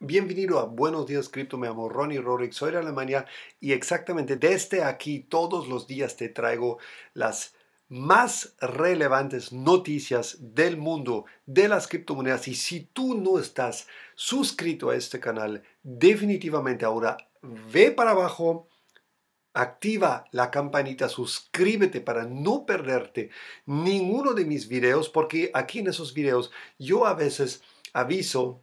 Bienvenido a Buenos Días Cripto, me llamo Ronnie Rorik, soy de Alemania y exactamente desde aquí todos los días te traigo las más relevantes noticias del mundo de las criptomonedas. Y si tú no estás suscrito a este canal, definitivamente ahora ve para abajo, activa la campanita, suscríbete para no perderte ninguno de mis videos porque aquí en esos videos yo a veces aviso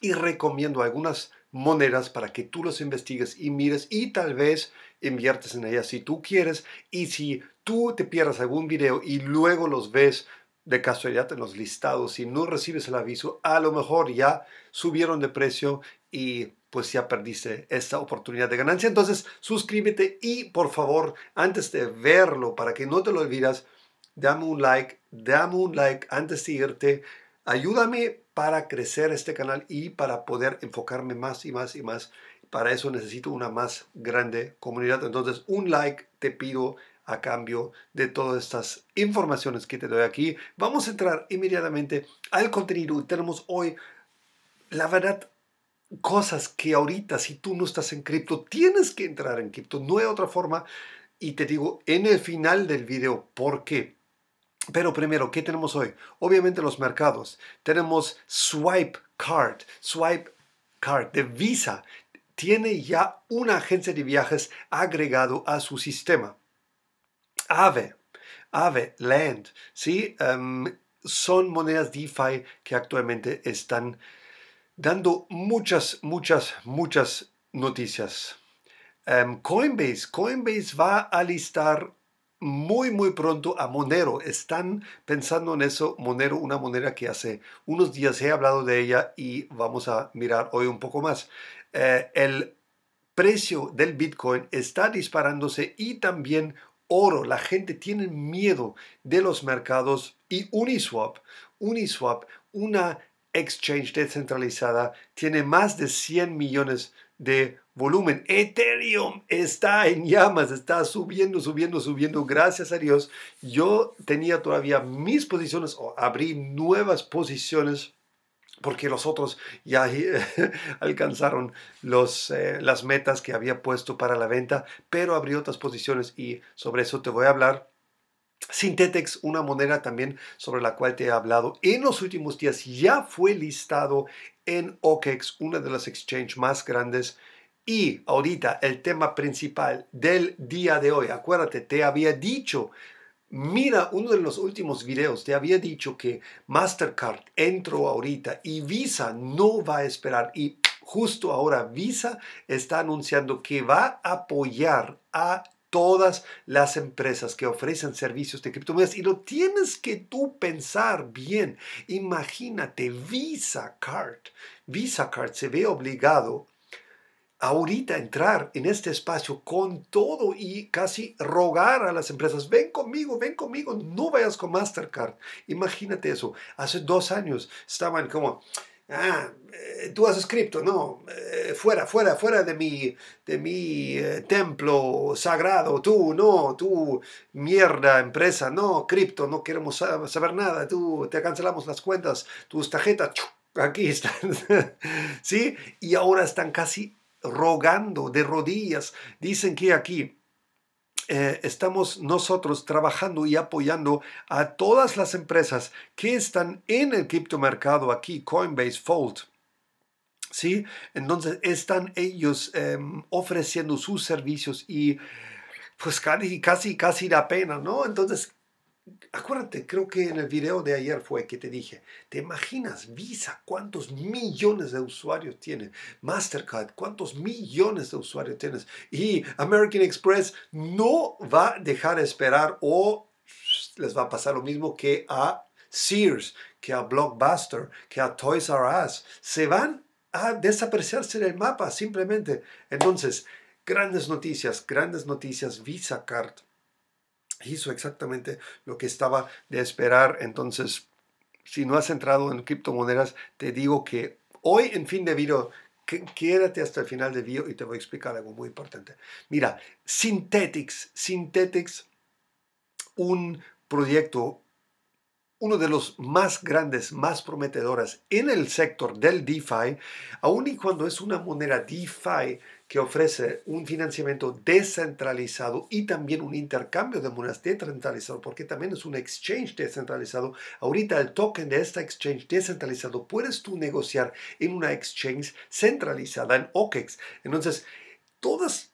y recomiendo algunas monedas para que tú los investigues y mires y tal vez inviertes en ellas si tú quieres y si tú te pierdas algún video y luego los ves de casualidad en los listados y no recibes el aviso, a lo mejor ya subieron de precio y pues ya perdiste esta oportunidad de ganancia. Entonces suscríbete y por favor, antes de verlo, para que no te lo olvides, dame un like, dame un like antes de irte. Ayúdame para crecer este canal y para poder enfocarme más y más y más. Para eso necesito una más grande comunidad. Entonces, un like te pido a cambio de todas estas informaciones que te doy aquí. Vamos a entrar inmediatamente al contenido. Tenemos hoy, la verdad, cosas que ahorita, si tú no estás en cripto, tienes que entrar en cripto. No hay otra forma. Y te digo en el final del video, ¿por qué? Pero primero, ¿qué tenemos hoy? Obviamente los mercados. Tenemos Swipe Card, Swipe Card de Visa. Tiene ya una agencia de viajes agregado a su sistema. Ave, Ave, Land, ¿sí? Em, son monedas DeFi que actualmente están dando muchas, muchas, muchas noticias. Em, Coinbase, Coinbase va a listar muy, muy pronto a Monero. Están pensando en eso. Monero, una moneda que hace unos días he hablado de ella y vamos a mirar hoy un poco más. Eh, el precio del Bitcoin está disparándose y también oro. La gente tiene miedo de los mercados y Uniswap, Uniswap, una exchange descentralizada, tiene más de 100 millones de volumen. Ethereum está en llamas, está subiendo, subiendo, subiendo. Gracias a Dios, yo tenía todavía mis posiciones o abrí nuevas posiciones porque los otros ya alcanzaron los, eh, las metas que había puesto para la venta, pero abrí otras posiciones y sobre eso te voy a hablar. Synthetics, una moneda también sobre la cual te he hablado en los últimos días, ya fue listado en OKEX, una de las exchanges más grandes y ahorita el tema principal del día de hoy, acuérdate, te había dicho, mira uno de los últimos videos, te había dicho que Mastercard entró ahorita y Visa no va a esperar y justo ahora Visa está anunciando que va a apoyar a todas las empresas que ofrecen servicios de criptomonedas y lo tienes que tú pensar bien. Imagínate, Visa Card. Visa Card se ve obligado ahorita entrar en este espacio con todo y casi rogar a las empresas, ven conmigo, ven conmigo, no vayas con Mastercard. Imagínate eso. Hace dos años estaban como, ah, eh, tú haces cripto, no, eh, fuera, fuera, fuera de mi, de mi eh, templo sagrado, tú, no, tú, mierda, empresa, no, cripto, no queremos saber nada, tú, te cancelamos las cuentas, tus tarjetas, aquí están, ¿sí? Y ahora están casi rogando de rodillas. Dicen que aquí eh, estamos nosotros trabajando y apoyando a todas las empresas que están en el criptomercado aquí, Coinbase, Fold. ¿Sí? Entonces están ellos em, ofreciendo sus servicios y pues casi, casi, casi da pena, ¿no? Entonces, acuérdate, creo que en el video de ayer fue que te dije, ¿te imaginas Visa cuántos millones de usuarios tiene? Mastercard, ¿cuántos millones de usuarios tienes? Y American Express no va a dejar esperar o les va a pasar lo mismo que a Sears, que a Blockbuster, que a Toys R Us. Se van a desaparecerse del mapa simplemente. Entonces, grandes noticias, grandes noticias, Visa Card hizo exactamente lo que estaba de esperar. Entonces, si no has entrado en criptomonedas, te digo que hoy en fin de video, quédate hasta el final del video y te voy a explicar algo muy importante. Mira, Synthetics, Synthetics, un proyecto uno de los más grandes, más prometedoras en el sector del DeFi, aun y cuando es una moneda DeFi que ofrece un financiamiento descentralizado y también un intercambio de monedas descentralizado, porque también es un exchange descentralizado. Ahorita el token de esta exchange descentralizado puedes tú negociar en una exchange centralizada, en OKEX. Entonces, todas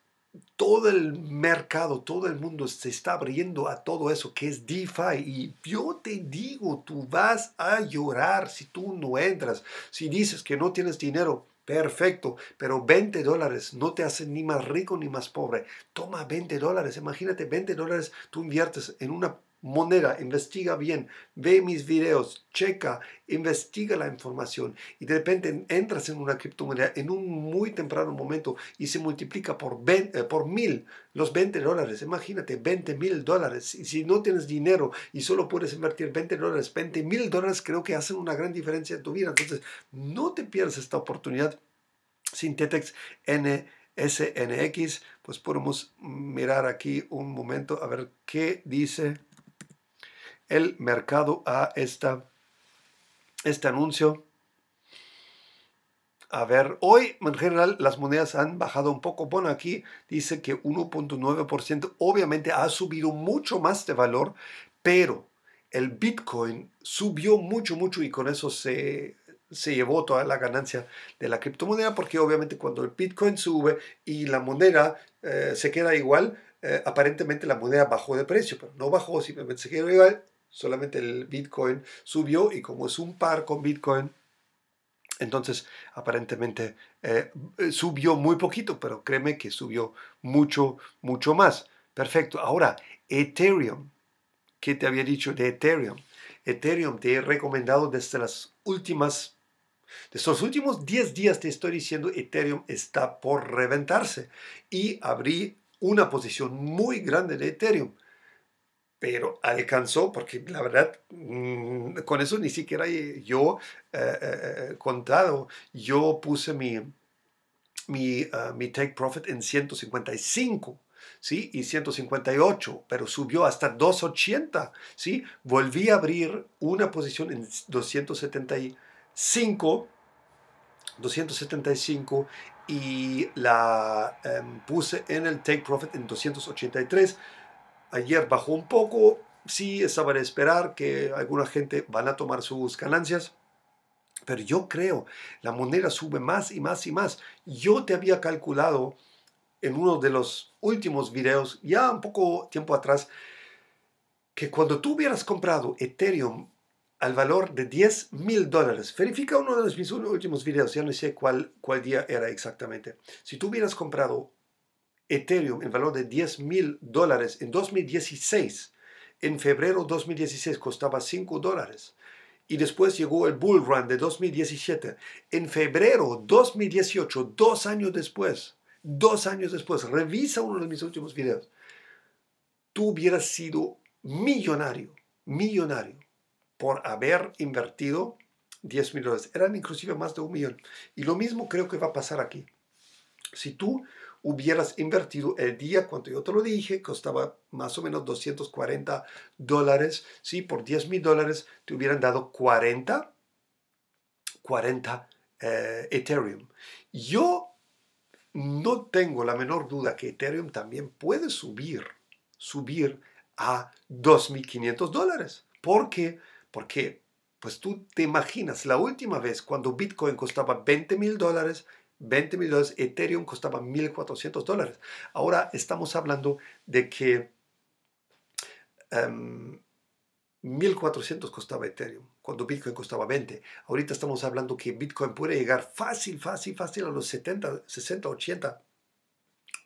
todo el mercado, todo el mundo se está abriendo a todo eso que es DeFi. Y yo te digo, tú vas a llorar si tú no entras. Si dices que no tienes dinero, perfecto, pero 20 dólares no te hacen ni más rico ni más pobre. Toma 20 dólares, imagínate 20 dólares, tú inviertes en una moneda, investiga bien, ve mis videos, checa, investiga la información y de repente entras en una criptomoneda en un muy temprano momento y se multiplica por, eh, por mil los 20 dólares. Imagínate, 20 mil dólares. Y si no tienes dinero y solo puedes invertir 20 dólares, 20 mil dólares creo que hacen una gran diferencia en tu vida. Entonces, no te pierdas esta oportunidad. Synthetics NSNX, pues podemos mirar aquí un momento a ver qué dice el mercado a esta, este anuncio. A ver, hoy en general las monedas han bajado un poco. Bueno, aquí dice que 1.9%. Obviamente ha subido mucho más de valor, pero el Bitcoin subió mucho, mucho y con eso se, se llevó toda la ganancia de la criptomoneda porque obviamente cuando el Bitcoin sube y la moneda eh, se queda igual, eh, aparentemente la moneda bajó de precio, pero no bajó, simplemente se quedó igual solamente el Bitcoin subió y como es un par con Bitcoin, entonces aparentemente eh, subió muy poquito, pero créeme que subió mucho, mucho más. Perfecto. Ahora, Ethereum. ¿Qué te había dicho de Ethereum? Ethereum te he recomendado desde las últimas, de estos últimos 10 días te estoy diciendo, Ethereum está por reventarse. Y abrí una posición muy grande de Ethereum pero alcanzó, porque la verdad, mm, con eso ni siquiera yo eh, eh, eh, contado, yo puse mi, mi, ah, take profit en 155. ¿Sí? Y 158, pero subió hasta 280, ¿sí? Volví a abrir una posición en 275, 275 y la em, puse en el take profit en 283 Ayer bajó un poco, sí, estaba de esperar que alguna gente van a tomar sus ganancias, pero yo creo la moneda sube más y más y más. Yo te había calculado en uno de los últimos videos, ya un poco tiempo atrás, que cuando tú hubieras comprado Ethereum al valor de 10 mil dólares, verifica uno de mis últimos videos, ya no sé cuál, cuál día era exactamente. Si tú hubieras comprado Ethereum en valor de 10 mil dólares en 2016. En febrero 2016 costaba 5 dólares. Y después llegó el bull run de 2017. En febrero 2018, dos años después, dos años después, revisa uno de mis últimos videos. Tú hubieras sido millonario, millonario, por haber invertido 10 mil dólares. Eran inclusive más de un millón. Y lo mismo creo que va a pasar aquí. Si tú hubieras invertido el día, cuando yo te lo dije, costaba más o menos 240 dólares, ¿sí? Por 10 mil dólares te hubieran dado 40, 40 eh, Ethereum. Yo no tengo la menor duda que Ethereum también puede subir, subir a 2.500 dólares. ¿Por qué? Porque, pues tú te imaginas, la última vez cuando Bitcoin costaba 20 mil dólares, 20 mil dólares, Ethereum costaba 1.400 dólares. Ahora estamos hablando de que 1.400 em, costaba Ethereum, cuando Bitcoin costaba 20. Ahorita estamos hablando que Bitcoin puede llegar fácil, fácil, fácil a los 70, 60, 80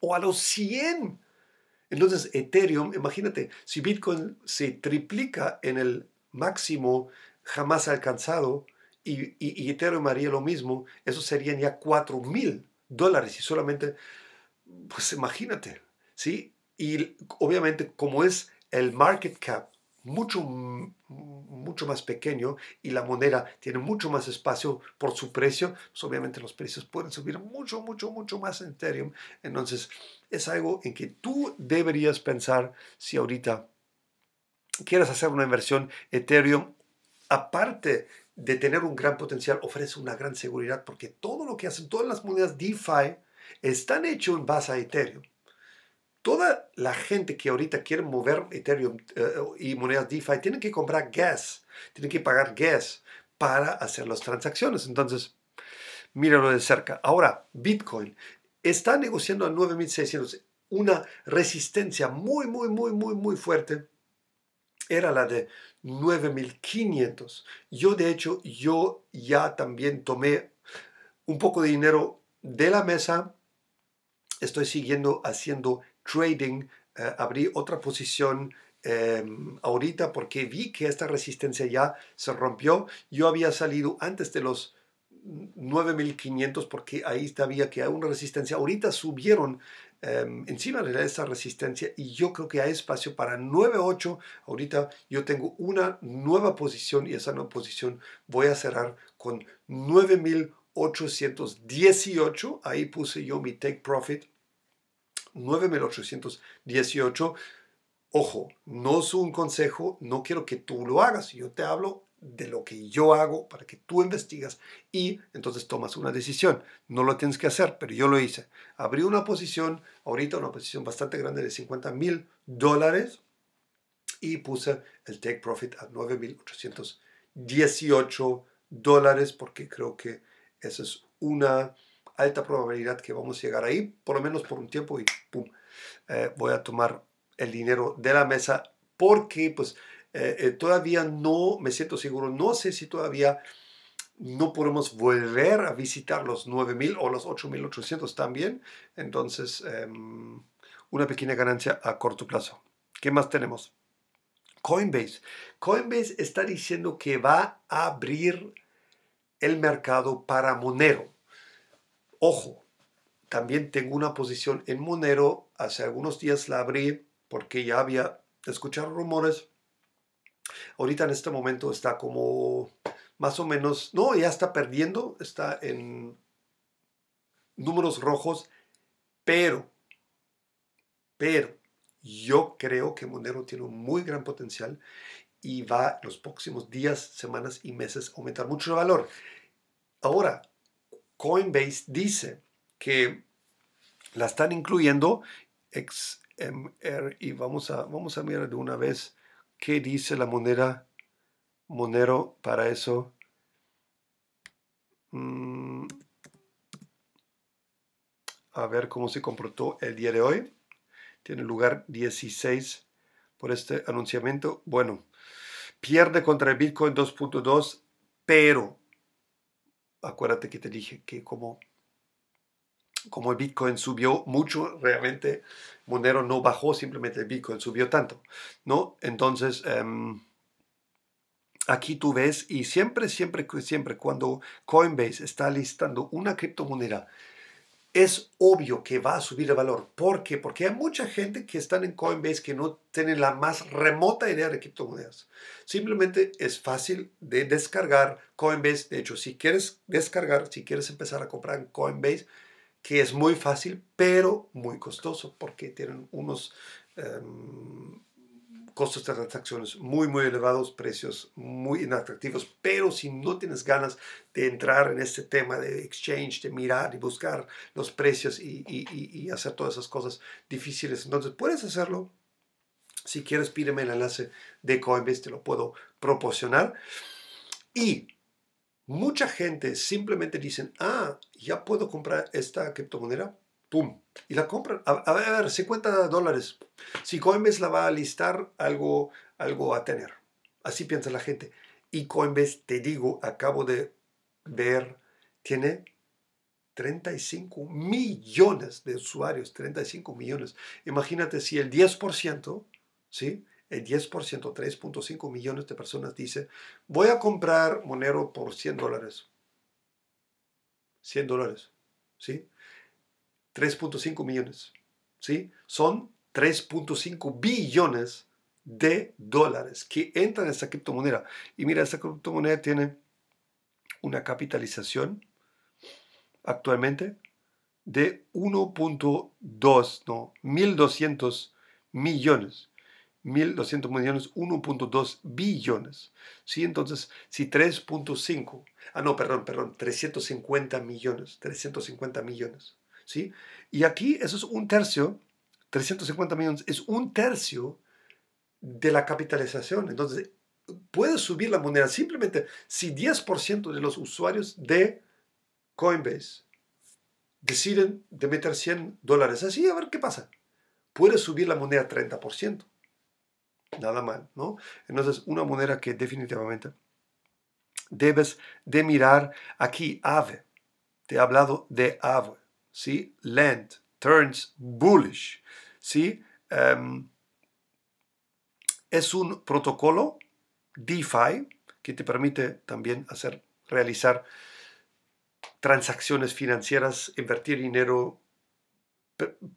o a los 100. Entonces, Ethereum, imagínate, si Bitcoin se triplica en el máximo jamás alcanzado, y, y, Ethereum haría lo mismo, eso serían ya 4 mil dólares y solamente, pues imagínate, ¿sí? Y obviamente como es el market cap mucho, mucho más pequeño y la moneda tiene mucho más espacio por su precio, pues obviamente los precios pueden subir mucho, mucho, mucho más en Ethereum. Entonces es algo en que tú deberías pensar si ahorita quieres hacer una inversión Ethereum aparte de tener un gran potencial, ofrece una gran seguridad porque todo lo que hacen, todas las monedas DeFi están hechas en base a Ethereum. Toda la gente que ahorita quiere mover Ethereum eh, y monedas DeFi tiene que comprar gas, tiene que pagar gas para hacer las transacciones. Entonces, míralo de cerca. Ahora, Bitcoin está negociando a 9.600 una resistencia muy, muy, muy, muy, muy fuerte era la de 9.500. Yo, de hecho, yo ya también tomé un poco de dinero de la mesa. Estoy siguiendo haciendo trading. Eh, abrí otra posición em, ahorita porque vi que esta resistencia ya se rompió. Yo había salido antes de los 9500 porque ahí sabía que hay una resistencia. Ahorita subieron em, encima de esa resistencia y yo creo que hay espacio para 9.8. Ahorita yo tengo una nueva posición y esa nueva posición voy a cerrar con 9818. Ahí puse yo mi take profit. 9818. Ojo, no es un consejo, no quiero que tú lo hagas. Yo te hablo de lo que yo hago para que tú investigas y entonces tomas una decisión. No lo tienes que hacer, pero yo lo hice. Abrí una posición, ahorita una posición bastante grande de 50 mil dólares y puse el take profit a 9.818 dólares porque creo que esa es una alta probabilidad que vamos a llegar ahí, por lo menos por un tiempo y pum, eh, voy a tomar el dinero de la mesa porque pues eh, eh, todavía no me siento seguro, no sé si todavía no podemos volver a visitar los 9.000 o los 8.800 también. Entonces, em, una pequeña ganancia a corto plazo. ¿Qué más tenemos? Coinbase. Coinbase está diciendo que va a abrir el mercado para Monero. Ojo, también tengo una posición en Monero. Hace algunos días la abrí porque ya había escuchado rumores Ahorita en este momento está como más o menos, no, ya está perdiendo, está en números rojos, pero, pero yo creo que Monero tiene un muy gran potencial y va los próximos días, semanas y meses a aumentar mucho el valor. Ahora, Coinbase dice que la están incluyendo XMR y vamos a, vamos a mirar de una vez ¿Qué dice la moneda Monero para eso? Mm, a ver cómo se comportó el día de hoy. Tiene lugar 16 por este anunciamiento. Bueno, pierde contra el Bitcoin 2.2, pero acuérdate que te dije que como como el Bitcoin subió mucho, realmente Monero no bajó, simplemente el Bitcoin subió tanto, ¿no? Entonces, em, aquí tú ves, y siempre, siempre, siempre cuando Coinbase está listando una criptomoneda, es obvio que va a subir el valor. ¿Por qué? Porque hay mucha gente que está en Coinbase que no tiene la más remota idea de criptomonedas. Simplemente es fácil de descargar Coinbase. De hecho, si quieres descargar, si quieres empezar a comprar en Coinbase, que es muy fácil, pero muy costoso, porque tienen unos em, costos de transacciones muy, muy elevados, precios muy inatractivos, pero si no tienes ganas de entrar en este tema de exchange, de mirar y buscar los precios y, y hacer todas esas cosas difíciles, entonces puedes hacerlo. Si quieres, pídeme el enlace de Coinbase, te lo puedo proporcionar. Y Mucha gente simplemente dicen, ah, ya puedo comprar esta criptomoneda, ¡pum! Y la compran. A, ver, 50 dólares. Si Coinbase la va a listar, algo, algo a tener. Así piensa la gente. Y Coinbase, te digo, acabo de ver, tiene 35 millones de usuarios, 35 millones. Imagínate si el 10%, ¿sí? El 10%, 3.5 millones de personas dice, voy a comprar Monero por 100 dólares. 100 dólares, ¿sí? 3.5 millones, ¿sí? Son 3.5 billones de dólares que entran en esta criptomoneda. Y mira, esta criptomoneda tiene una capitalización actualmente de 1.2, no, 1.200 millones 1.200 millones, 1.2 billones. ¿sí? Entonces, si 3.5, ah, no, perdón, perdón, 350 millones, 350 millones. ¿sí? Y aquí eso es un tercio, 350 millones, es un tercio de la capitalización. Entonces, puede subir la moneda simplemente si 10% de los usuarios de Coinbase deciden de meter 100 dólares así, a ver qué pasa. Puede subir la moneda 30%. Nada mal, ¿no? Entonces, una moneda que definitivamente debes de mirar aquí, AVE. Te he hablado de AVE, ¿sí? Land turns bullish, ¿sí? Em, es un protocolo DeFi que te permite también hacer, realizar transacciones financieras, invertir dinero,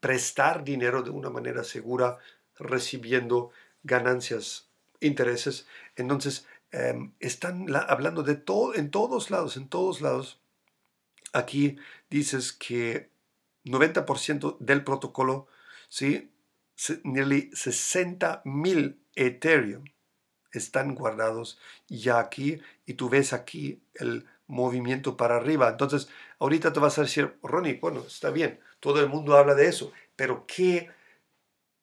prestar dinero de una manera segura, recibiendo ganancias, intereses. Entonces, em, están hablando de todo, en todos lados, en todos lados. Aquí dices que 90% del protocolo, ¿sí? Nearly 60 mil Ethereum están guardados ya aquí y tú ves aquí el movimiento para arriba. Entonces, ahorita te vas a decir, Ronnie, bueno, está bien, todo el mundo habla de eso, pero ¿qué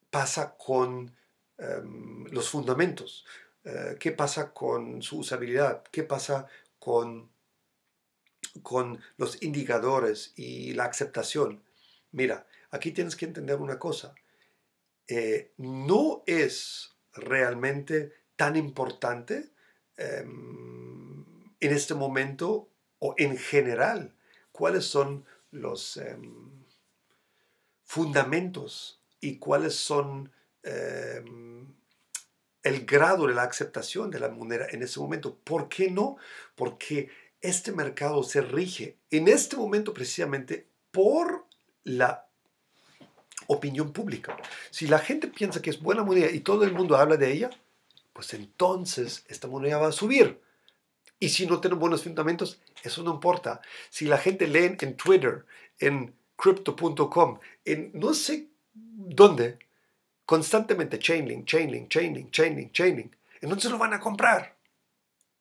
pasa con em, los fundamentos? Eh, ¿Qué pasa con su usabilidad? ¿Qué pasa con, con los indicadores y la aceptación? Mira, aquí tienes que entender una cosa. Eh, no es realmente tan importante em, en este momento o en general, cuáles son los em, fundamentos y cuáles son em, el grado de la aceptación de la moneda en este momento. ¿Por qué no? Porque este mercado se rige en este momento precisamente por la opinión pública. Si la gente piensa que es buena moneda y todo el mundo habla de ella, pues entonces esta moneda va a subir. Y si no tienen buenos fundamentos, eso no importa. Si la gente lee en Twitter, en crypto.com, en no sé dónde, constantemente Chainlink, Chainlink, Chainlink, Chainlink, Chainlink, entonces lo van a comprar.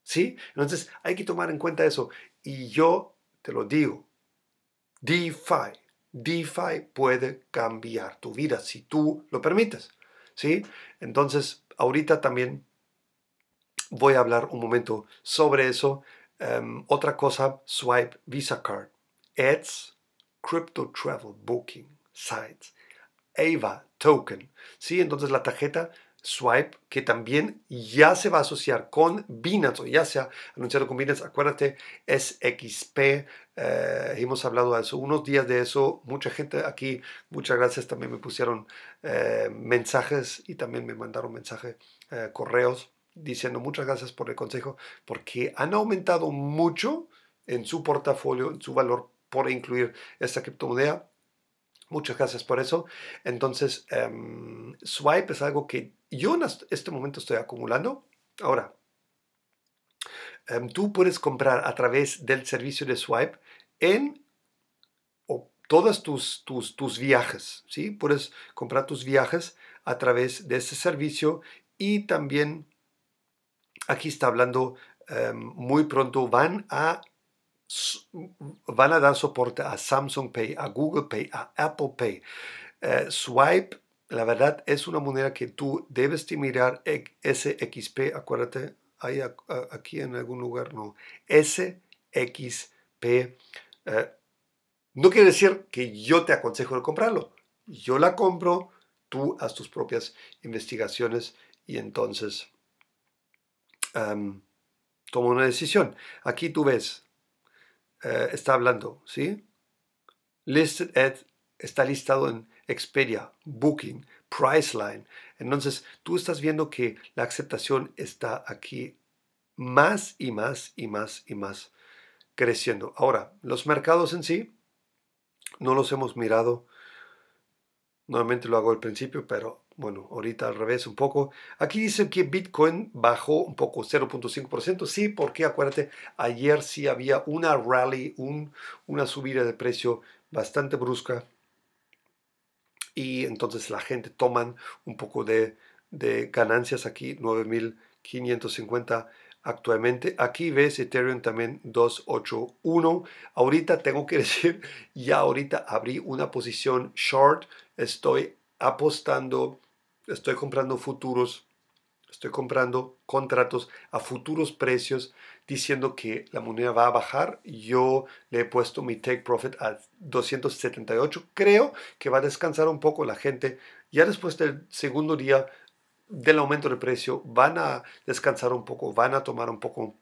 ¿Sí? Entonces hay que tomar en cuenta eso. Y yo te lo digo, DeFi, DeFi puede cambiar tu vida si tú lo permites. ¿Sí? Entonces, ahorita también voy a hablar un momento sobre eso. Em, otra cosa, Swipe Visa Card, Ads, Crypto Travel Booking, Sites, AVA Token. ¿sí? Entonces la tarjeta Swipe, que también ya se va a asociar con Binance, o ya se ha anunciado con Binance, acuérdate, es XP, eh, hemos hablado de eso, unos días de eso, mucha gente aquí, muchas gracias, también me pusieron eh, mensajes y también me mandaron mensajes, eh, correos diciendo muchas gracias por el consejo, porque han aumentado mucho en su portafolio, en su valor por incluir esta criptomoneda. Muchas gracias por eso. Entonces, em, Swipe es algo que yo en este momento estoy acumulando. Ahora, em, tú puedes comprar a través del servicio de Swipe en todos tus, tus, tus viajes. ¿sí? Puedes comprar tus viajes a través de ese servicio y también aquí está hablando em, muy pronto, van a, van a dar soporte a Samsung Pay, a Google Pay, a Apple Pay. Eh, Swipe, la verdad, es una moneda que tú debes de mirar SXP, acuérdate, hay aquí en algún lugar, no, SXP. Eh, no quiere decir que yo te aconsejo de comprarlo. Yo la compro, tú haz tus propias investigaciones y entonces toma una decisión. Aquí tú ves, eh, está hablando, ¿sí? Listed at está listado en Expedia, Booking, Priceline. Entonces, tú estás viendo que la aceptación está aquí más y más y más y más creciendo. Ahora, los mercados en sí no los hemos mirado. Nuevamente lo hago al principio, pero bueno, ahorita al revés un poco. Aquí dice que Bitcoin bajó un poco, 0.5%. Sí, porque acuérdate, ayer sí había una rally, una subida de precio bastante brusca. Y entonces la gente toman un poco de de ganancias aquí, 9.550 actualmente. Aquí ves Ethereum también 281. Ahorita tengo que decir, ya ahorita abrí una posición short. Estoy apostando, estoy comprando futuros, estoy comprando contratos a futuros precios diciendo que la moneda va a bajar. Yo le he puesto mi take profit a 278. Creo que va a descansar un poco la gente. Ya después del segundo día del aumento de precio van a descansar un poco, van a tomar un poco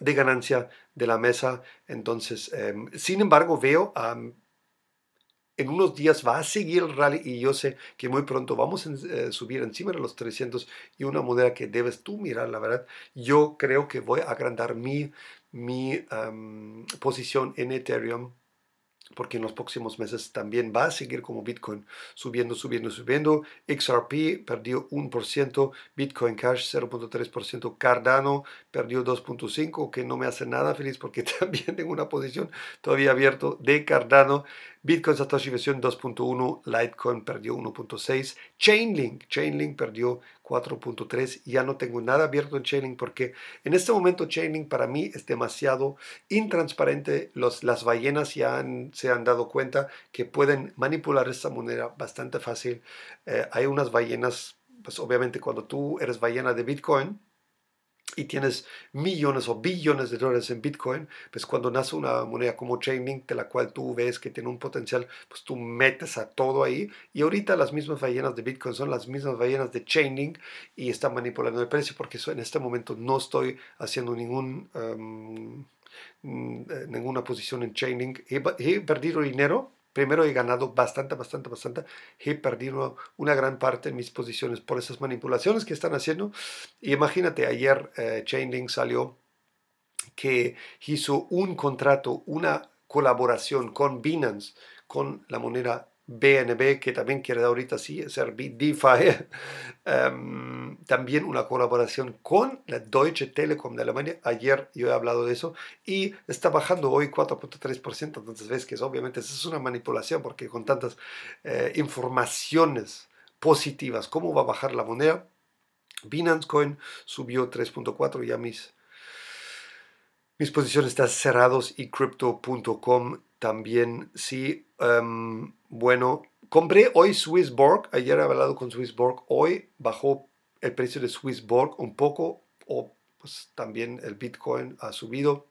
de ganancia de la mesa. Entonces, em, sin embargo, veo en unos días va a seguir el rally y yo sé que muy pronto vamos a eh, subir encima de los 300 y una moneda que debes tú mirar, la verdad. Yo creo que voy a agrandar mi, mi posición en Ethereum porque en los próximos meses también va a seguir como Bitcoin subiendo, subiendo, subiendo. XRP perdió 1%, Bitcoin Cash 0.3%, Cardano perdió 2.5%, que no me hace nada feliz porque también tengo una posición todavía abierto de Cardano. Bitcoin Satoshi versión 2.1, Litecoin perdió 1.6, Chainlink, Chainlink perdió 4.3, ya no tengo nada abierto en Chainlink porque en este momento Chainlink para mí es demasiado intransparente, las ballenas ya se han dado cuenta que pueden manipular esta moneda bastante fácil, eh, hay unas ballenas, pues obviamente cuando tú eres ballena de Bitcoin, y tienes millones o billones de dólares en Bitcoin, pues cuando nace una moneda como Chainlink, de la cual tú ves que tiene un potencial, pues tú metes a todo ahí. Y ahorita las mismas ballenas de Bitcoin son las mismas ballenas de Chainlink y están manipulando el precio porque en este momento no estoy haciendo ningún, eh, ninguna posición en Chainlink. he perdido dinero Primero he ganado bastante, bastante, bastante. He perdido una gran parte de mis posiciones por esas manipulaciones que están haciendo. Y imagínate, ayer eh, Chainlink salió que hizo un contrato, una colaboración con Binance, con la moneda BNB, que también quiere ahorita sí ser DeFi, em, también una colaboración con la Deutsche Telekom de Alemania. Ayer yo he hablado de eso y está bajando hoy 4.3%. Entonces ves que es, obviamente eso es una manipulación porque con tantas eh, informaciones positivas, ¿cómo va a bajar la moneda? Binance Coin subió 3.4, ya mis, mis posiciones están cerrados y crypto.com también sí. Em, bueno, compré hoy Swissborg. Ayer he hablado con Swissborg. Hoy bajó el precio de Swissborg un poco. O pues también el Bitcoin ha subido.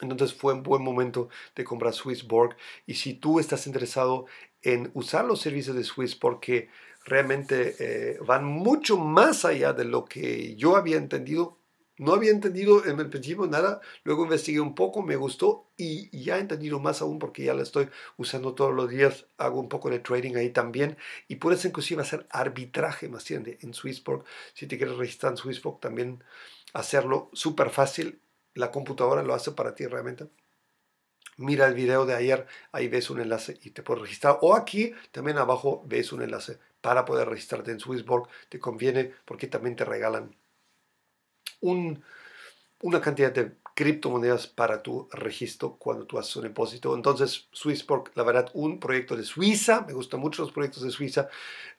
Entonces fue un buen momento de comprar Swissborg. Y si tú estás interesado en usar los servicios de Swiss porque realmente eh, van mucho más allá de lo que yo había entendido, no había entendido en el principio nada, luego investigué un poco, me gustó y ya he entendido más aún porque ya la estoy usando todos los días, hago un poco de trading ahí también y puedes inclusive hacer arbitraje más grande en Swissborg. Si te quieres registrar en Swissborg también hacerlo súper fácil, la computadora lo hace para ti realmente. Mira el video de ayer, ahí ves un enlace y te puedes registrar. O aquí también abajo ves un enlace para poder registrarte en Swissborg. Te conviene porque también te regalan una cantidad de criptomonedas para tu registro cuando tú haces un depósito. Entonces, Swissborg, la verdad, un proyecto de Suiza, me gustan mucho los proyectos de Suiza,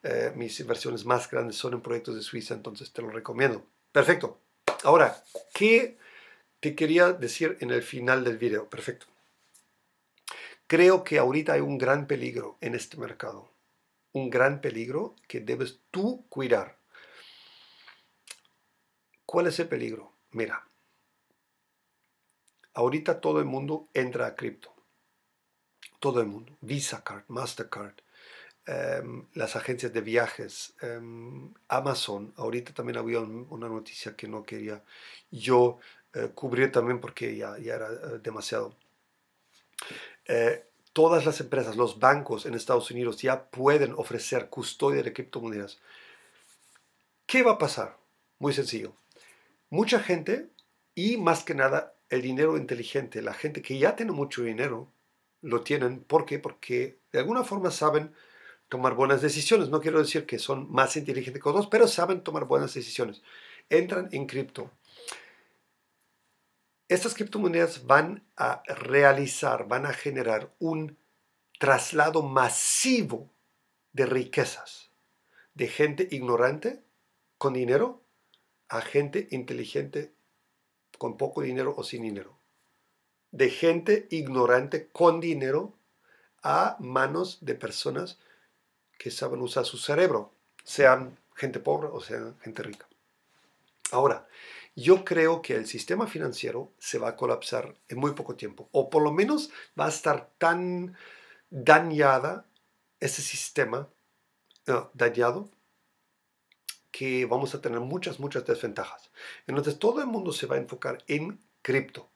eh, mis inversiones más grandes son en proyectos de Suiza, entonces te lo recomiendo. Perfecto. Ahora, ¿qué te quería decir en el final del video? Perfecto. Creo que ahorita hay un gran peligro en este mercado, un gran peligro que debes tú cuidar. ¿Cuál es el peligro? Mira, ahorita todo el mundo entra a cripto. Todo el mundo. Visa Card, Mastercard, em, las agencias de viajes, em, Amazon. Ahorita también había una noticia que no quería yo eh, cubrir también porque ya, ya era eh, demasiado. Eh, todas las empresas, los bancos en Estados Unidos ya pueden ofrecer custodia de criptomonedas. ¿Qué va a pasar? Muy sencillo mucha gente y más que nada el dinero inteligente, la gente que ya tiene mucho dinero, lo tienen. ¿Por qué? Porque de alguna forma saben tomar buenas decisiones. No quiero decir que son más inteligentes que otros, pero saben tomar buenas decisiones. Entran en cripto. Estas criptomonedas van a realizar, van a generar un traslado masivo de riquezas de gente ignorante con dinero a gente inteligente con poco dinero o sin dinero. De gente ignorante con dinero a manos de personas que saben usar su cerebro, sean gente pobre o sean gente rica. Ahora, yo creo que el sistema financiero se va a colapsar en muy poco tiempo, o por lo menos va a estar tan dañada ese sistema, dañado, que vamos a tener muchas, muchas desventajas. Entonces todo el mundo se va a enfocar en cripto.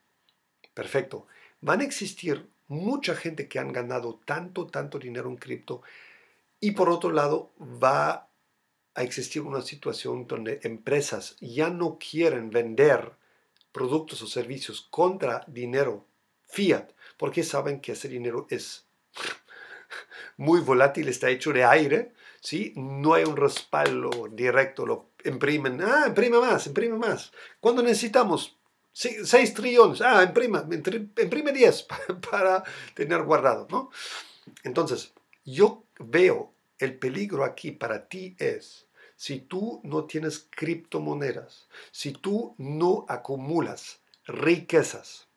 Perfecto. Van a existir mucha gente que han ganado tanto, tanto dinero en cripto y por otro lado va a existir una situación donde empresas ya no quieren vender productos o servicios contra dinero fiat porque saben que ese dinero es muy volátil, está hecho de aire ¿sí? No hay un respaldo directo, lo imprimen, ah, imprime más, imprime más. ¿Cuándo necesitamos? 6 trillones, ah, imprima, imprime 10 para, tener guardado, ¿no? Entonces, yo veo el peligro aquí para ti es, si tú no tienes criptomonedas, si tú no acumulas riquezas,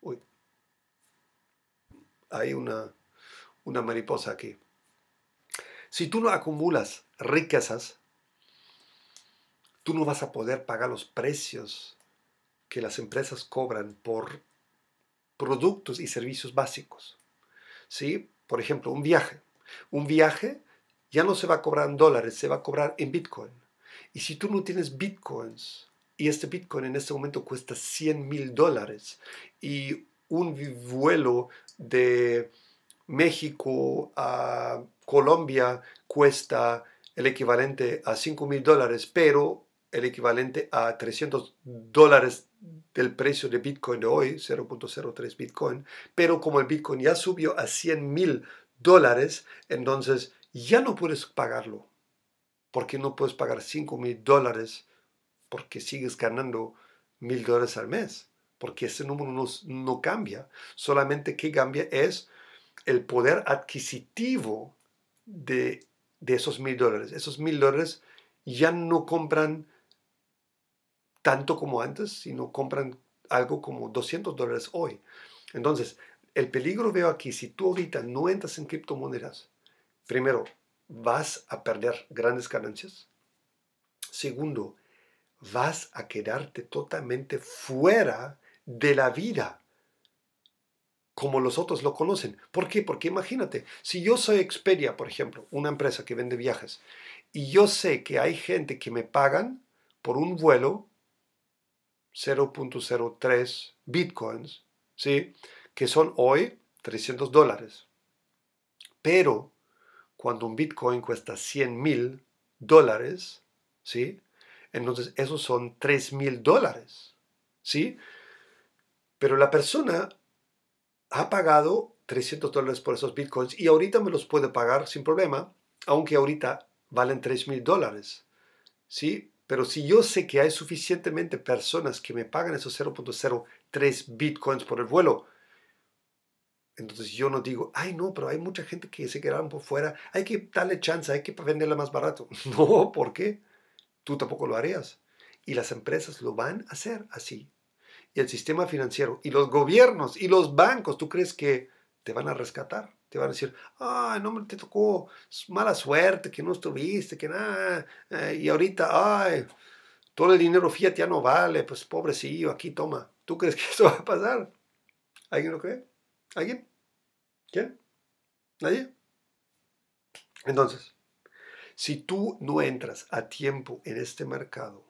uy, hay una, una mariposa aquí. Si tú no acumulas riquezas, tú no vas a poder pagar los precios que las empresas cobran por productos y servicios básicos. ¿Sí? Por ejemplo, un viaje. Un viaje ya no se va a cobrar en dólares, se va a cobrar en Bitcoin. Y si tú no tienes Bitcoins, y este Bitcoin en este momento cuesta 100 mil dólares, y un vuelo de México a Colombia cuesta el equivalente a 5 mil dólares, pero el equivalente a 300 dólares del precio de Bitcoin de hoy, 0.03 Bitcoin, pero como el Bitcoin ya subió a 100 mil dólares, entonces ya no puedes pagarlo, porque no puedes pagar 5 mil dólares porque sigues ganando mil dólares al mes, porque ese número no, no cambia, solamente que cambia es el poder adquisitivo de, esos mil dólares. Esos mil dólares ya no compran tanto como antes, sino compran algo como 200 dólares hoy. Entonces, el peligro veo aquí, si tú ahorita no entras en criptomonedas, primero, vas a perder grandes ganancias. Segundo, vas a quedarte totalmente fuera de la vida como los otros lo conocen. ¿Por qué? Porque imagínate, si yo soy Expedia, por ejemplo, una empresa que vende viajes, y yo sé que hay gente que me pagan por un vuelo 0.03 bitcoins, ¿sí? que son hoy 300 dólares. Pero cuando un bitcoin cuesta 100 mil dólares, ¿sí? entonces esos son 3 mil dólares. ¿sí? Pero la persona ha pagado 300 dólares por esos bitcoins y ahorita me los puede pagar sin problema, aunque ahorita valen 3 mil dólares. ¿Sí? Pero si yo sé que hay suficientemente personas que me pagan esos 0.03 bitcoins por el vuelo, entonces yo no digo, ay no, pero hay mucha gente que se quedaron por fuera, hay que darle chance, hay que venderla más barato. No, ¿por qué? Tú tampoco lo harías. Y las empresas lo van a hacer así y el sistema financiero y los gobiernos y los bancos, ¿tú crees que te van a rescatar? Te van a decir, ay, no, te tocó mala suerte, que no estuviste, que nada, eh, y ahorita, ay, todo el dinero fiat ya no vale, pues pobrecillo, aquí toma. ¿Tú crees que eso va a pasar? ¿Alguien lo cree? ¿Alguien? ¿Quién? ¿Nadie? Entonces, si tú no entras a tiempo en este mercado,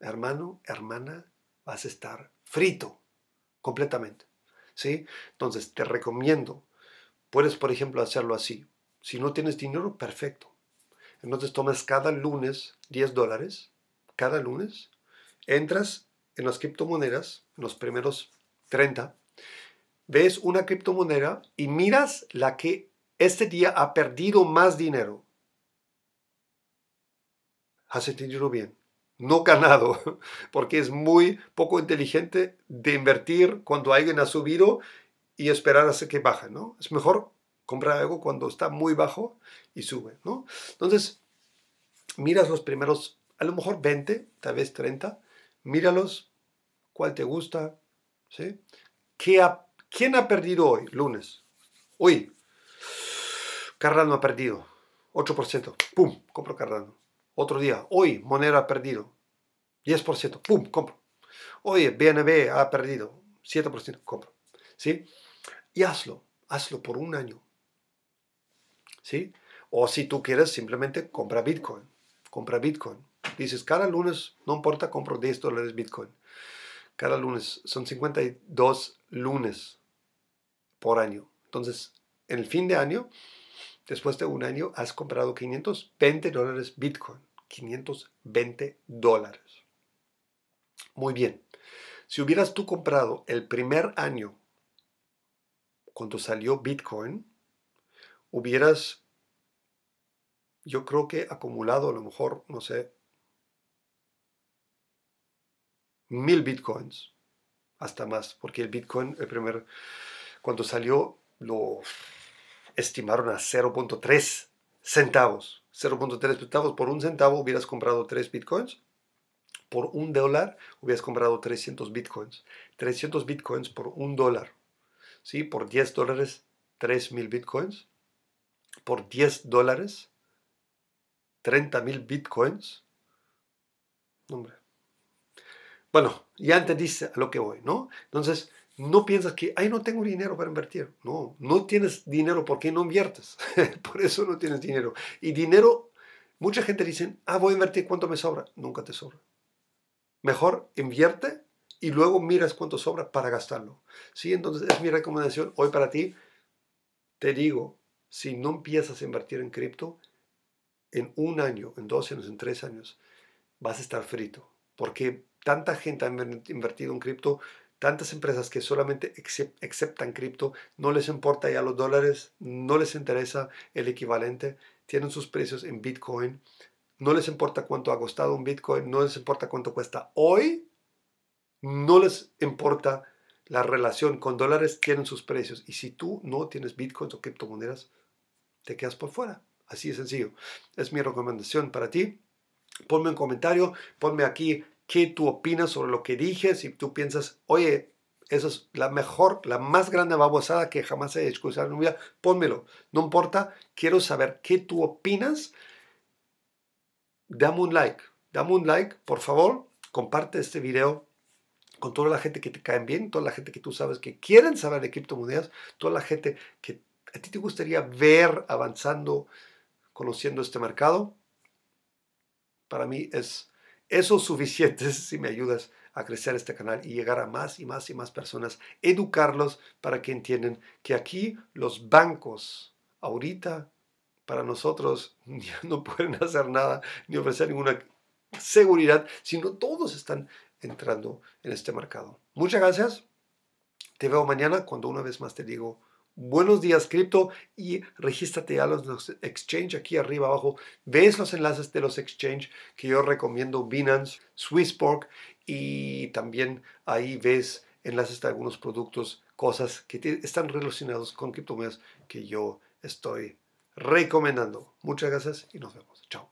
hermano, hermana, vas a estar frito completamente. ¿sí? Entonces, te recomiendo, puedes, por ejemplo, hacerlo así. Si no tienes dinero, perfecto. Entonces tomas cada lunes 10 dólares, cada lunes, entras en las criptomonedas, en los primeros 30, ves una criptomoneda y miras la que este día ha perdido más dinero. ¿Has entendido bien? No ganado, porque es muy poco inteligente de invertir cuando alguien ha subido y esperar hasta que baje, ¿no? Es mejor comprar algo cuando está muy bajo y sube, ¿no? Entonces, miras los primeros, a lo mejor 20, tal vez 30, míralos, cuál te gusta, ¿sí? ¿Quién ha perdido hoy, lunes? Hoy, Cardano ha perdido, 8%, ¡pum! Compro Cardano. Otro día, hoy, Monero ha perdido, 10%, ¡pum! Compro. Hoy, BNB ha perdido, 7%, compro. ¿Sí? Y hazlo, hazlo por un año. ¿Sí? O si tú quieres, simplemente compra Bitcoin. Compra Bitcoin. Dices, cada lunes, no importa, compro 10 dólares Bitcoin. Cada lunes, son 52 lunes por año. Entonces, en el fin de año, después de un año, has comprado 520 dólares Bitcoin. 520 dólares. Muy bien. Si hubieras tú comprado el primer año, cuando salió Bitcoin, hubieras yo creo que acumulado a lo mejor, no sé, mil bitcoins, hasta más, porque el bitcoin, el primer, cuando salió, lo estimaron a 0.3 centavos. 0.3 centavos por un centavo hubieras comprado 3 bitcoins. Por un dólar hubieras comprado 300 bitcoins. 300 bitcoins por un dólar. ¿Sí? Por 10 dólares, 3.000 bitcoins. Por 10 dólares, 30 mil bitcoins. Hombre. Bueno, ya entendiste a lo que voy, ¿no? Entonces, no piensas que, ay, no tengo dinero para invertir. No, no tienes dinero porque no inviertes. Por eso no tienes dinero. Y dinero, mucha gente dice, ah, voy a invertir, ¿cuánto me sobra? Nunca te sobra. Mejor invierte y luego miras cuánto sobra para gastarlo. ¿Sí? Entonces, es mi recomendación hoy para ti. Te digo, si no empiezas a invertir en cripto, en un año, en dos años, en tres años, vas a estar frito. Porque tanta gente ha invertido en cripto, tantas empresas que solamente aceptan cripto, no les importa ya los dólares, no les interesa el equivalente, tienen sus precios en Bitcoin, no les importa cuánto ha costado un Bitcoin, no les importa cuánto cuesta hoy, no les importa la relación con dólares, tienen sus precios. Y si tú no tienes Bitcoins o criptomonedas, te quedas por fuera. Así de sencillo. Es mi recomendación para ti. Ponme un comentario, ponme aquí qué tú opinas sobre lo que dije. Si tú piensas, oye, esa es la mejor, la más grande babosada que jamás he escuchado en mi vida, pónmelo. No importa, quiero saber qué tú opinas. Dame un like, dame un like, por favor. Comparte este video con toda la gente que te caen bien, toda la gente que tú sabes que quieren saber de criptomonedas, toda la gente que a ti te gustaría ver avanzando conociendo este mercado. Para mí es eso suficiente si me ayudas a crecer este canal y llegar a más y más y más personas, educarlos para que entiendan que aquí los bancos ahorita para nosotros no pueden hacer nada ni ofrecer ninguna seguridad, sino todos están entrando en este mercado. Muchas gracias. Te veo mañana cuando una vez más te digo Buenos días cripto y regístrate a los exchange aquí arriba abajo. Ves los enlaces de los exchange que yo recomiendo, Binance, Swissborg y también ahí ves enlaces de algunos productos, cosas que están relacionados con criptomonedas que yo estoy recomendando. Muchas gracias y nos vemos. Chao.